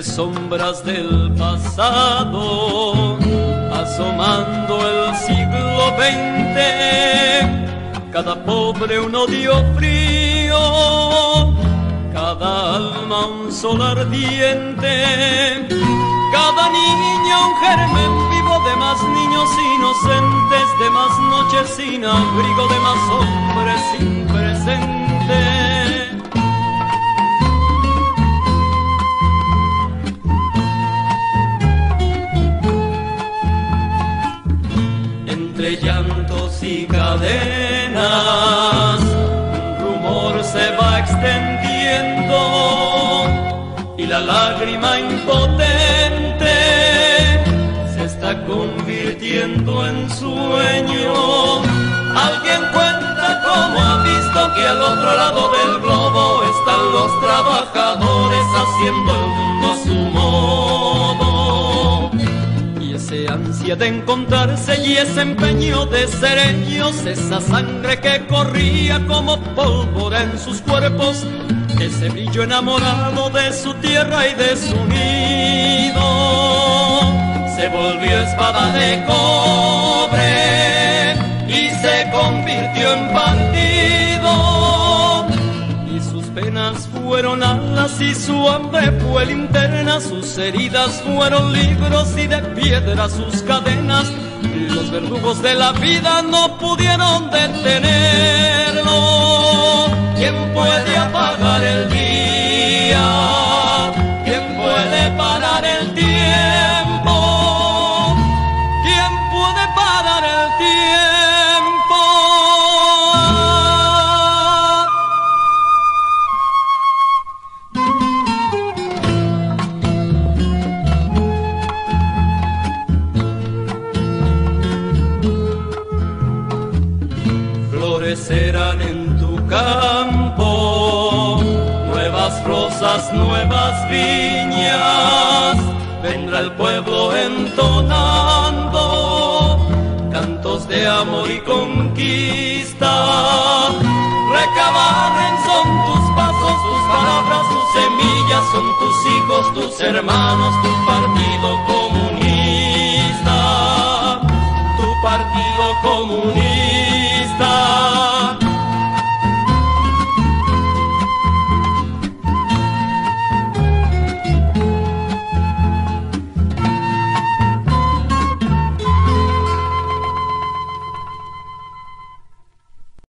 sombras del pasado, asomando el siglo XX, cada pobre un odio frío, cada alma un sol ardiente, cada niño un germen vivo de más niños inocentes, de más noches sin abrigo, de más hombres sin llantos y cadenas, un rumor se va extendiendo y la lágrima impotente se está convirtiendo en sueño. Alguien cuenta cómo ha visto que al otro lado del globo están los trabajadores haciendo el de encontrarse y ese empeño de ser ellos, esa sangre que corría como pólvora en sus cuerpos, ese brillo enamorado de su tierra y de su nido, se volvió espada de cobre penas fueron alas y su hambre fue linterna, sus heridas fueron libros y de piedra sus cadenas. Los verdugos de la vida no pudieron detenerlo. florecerán en tu campo nuevas rosas, nuevas viñas. Vendrá el pueblo entonando cantos de amor y conquista. Recabaren son tus pasos, tus palabras, tus semillas, son tus hijos, tus hermanos, tu partido comunista. Tu partido comunista.